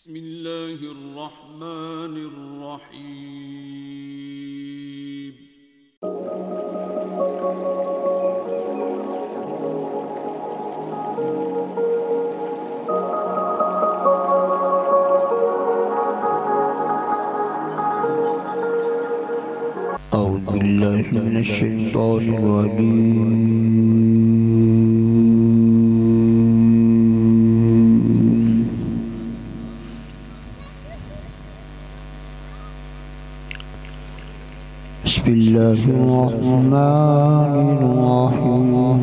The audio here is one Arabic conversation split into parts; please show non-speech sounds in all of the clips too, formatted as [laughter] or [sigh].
بسم الله الرحمن الرحيم. أعوذ بالله من الشيطان الرجيم. الله الرحمن الرحيم.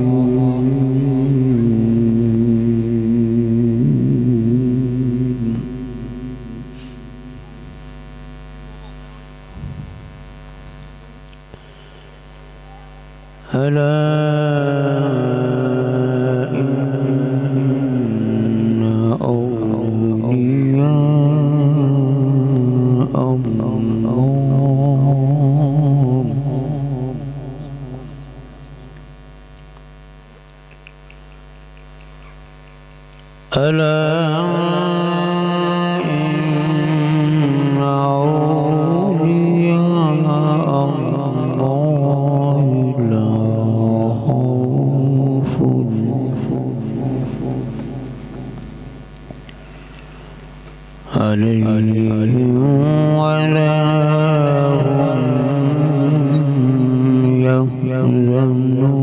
[coughs]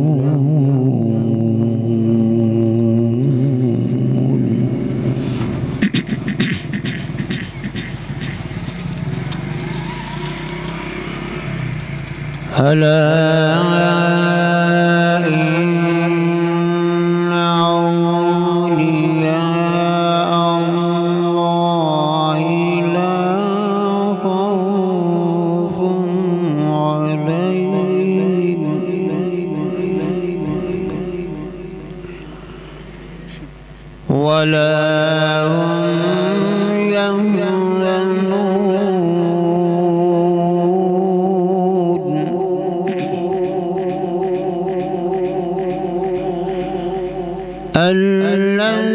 ألا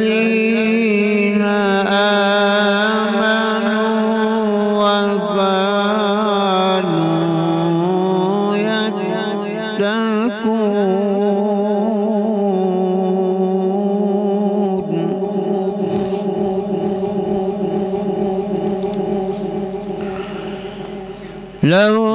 الذين آمنوا وقالوا يتكون لو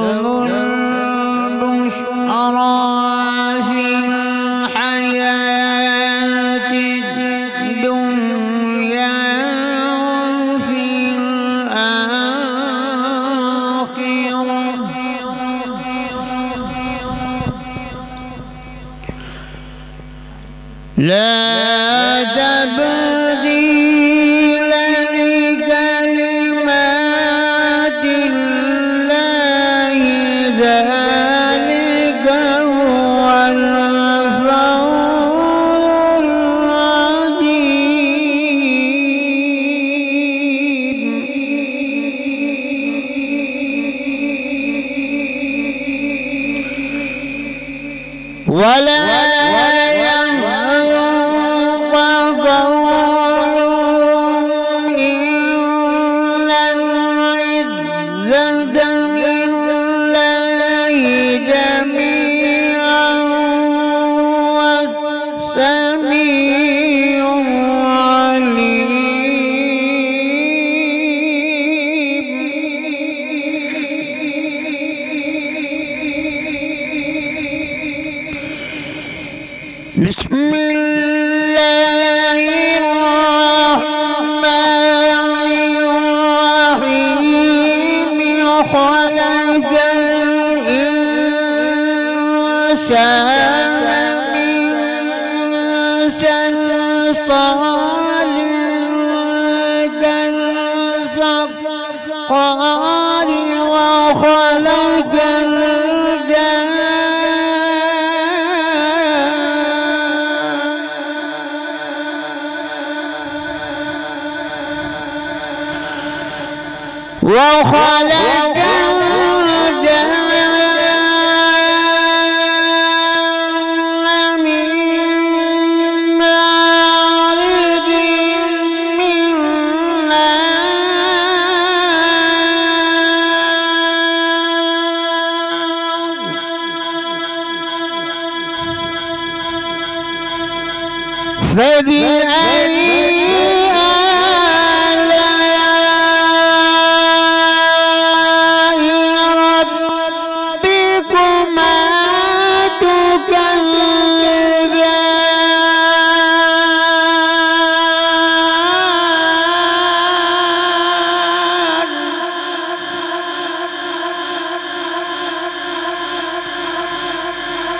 لا تبديل لكلمات الله ذلك هو الفوز العظيم. ولا Shine.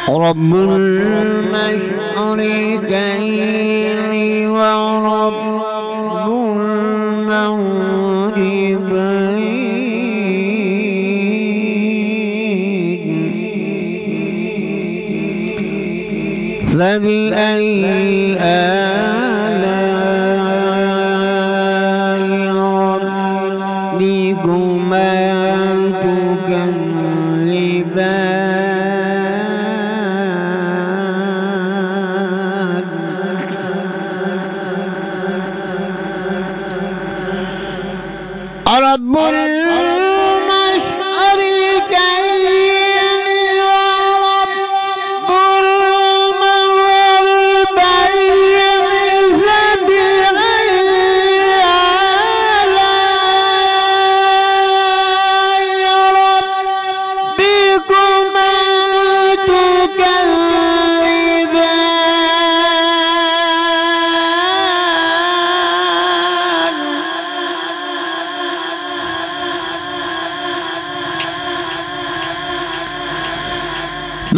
رب المشركين ورب المغربين فبأي آلاء رب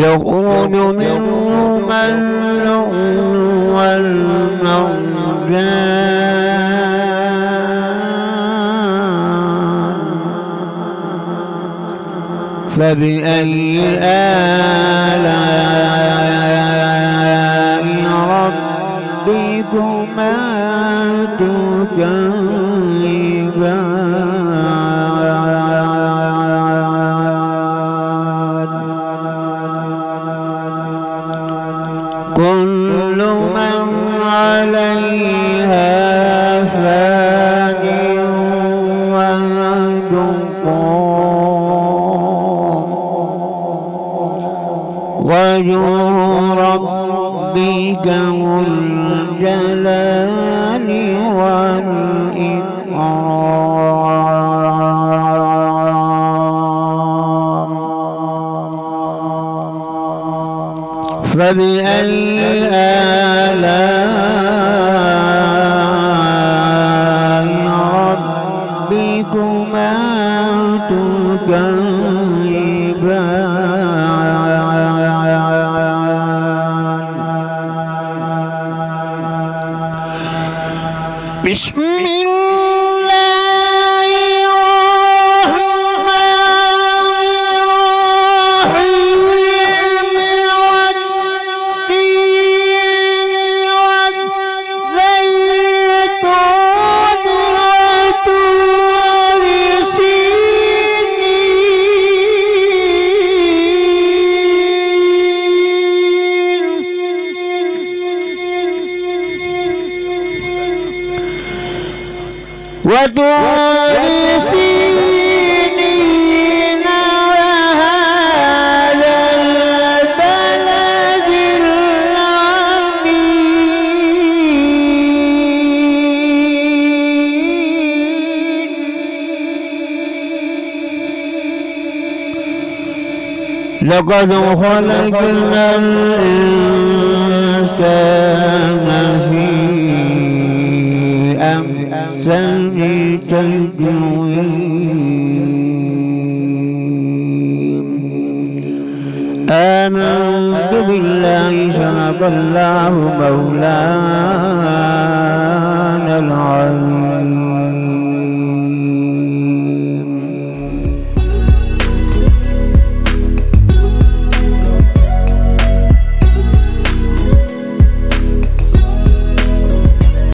يخرج منهما اللؤلؤ والمرجان. فبأي آلاء ربكما تكذبان كل من عليها فان ويبقى وجه ربك الجلال والإكرام فبأي تكذبان بسم سينين وطور سينين وهذا البلد العميد لقد خلقنا الإنسان بأسا في آمنت بالله صدق الله مولانا العظيم.